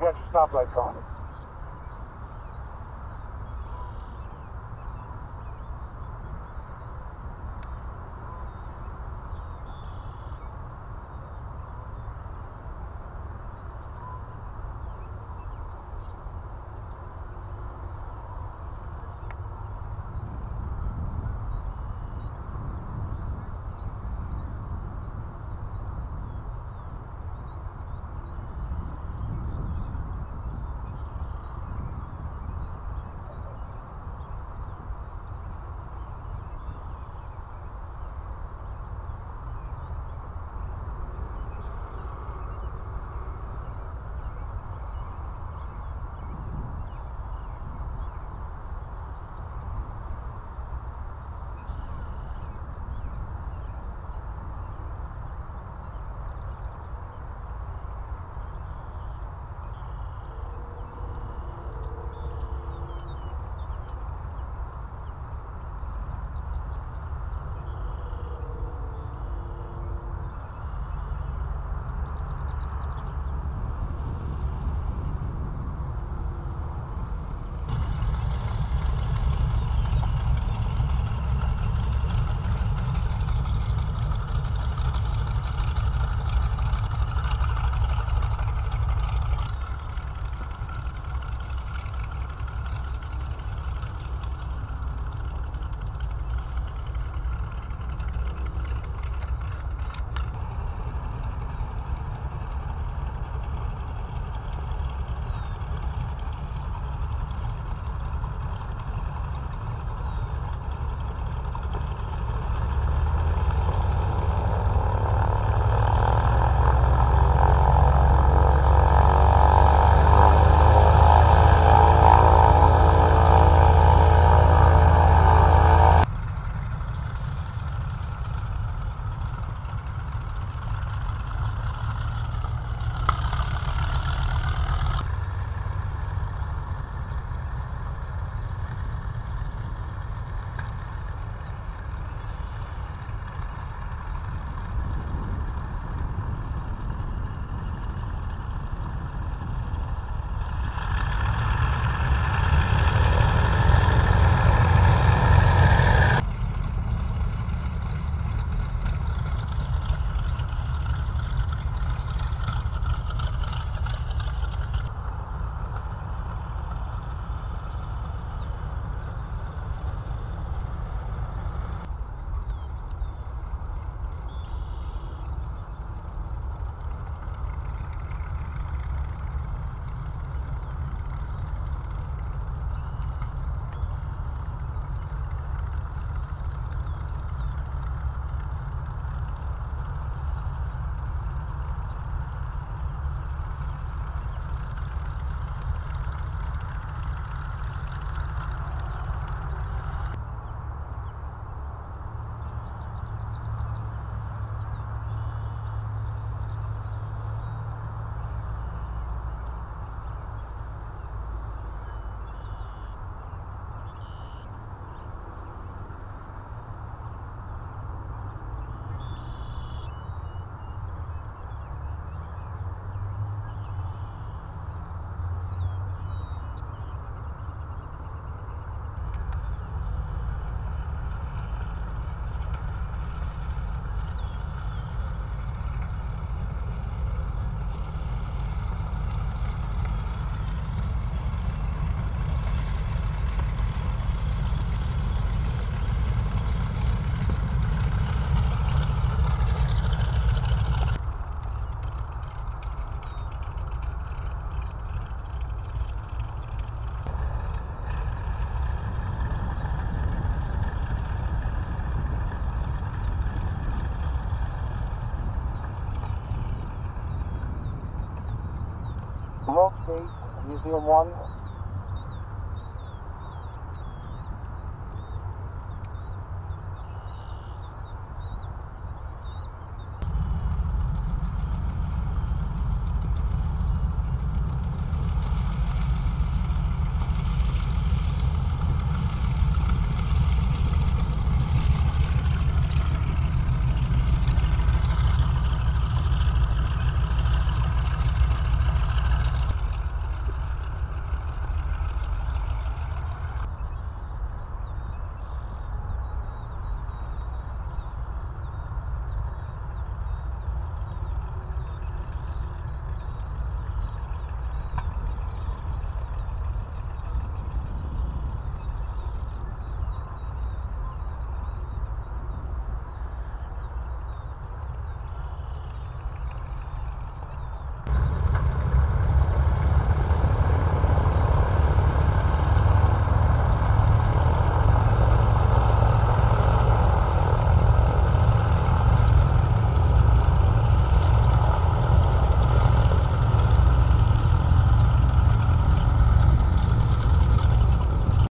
catch a stoplight cone. Rogue State, Museum 1,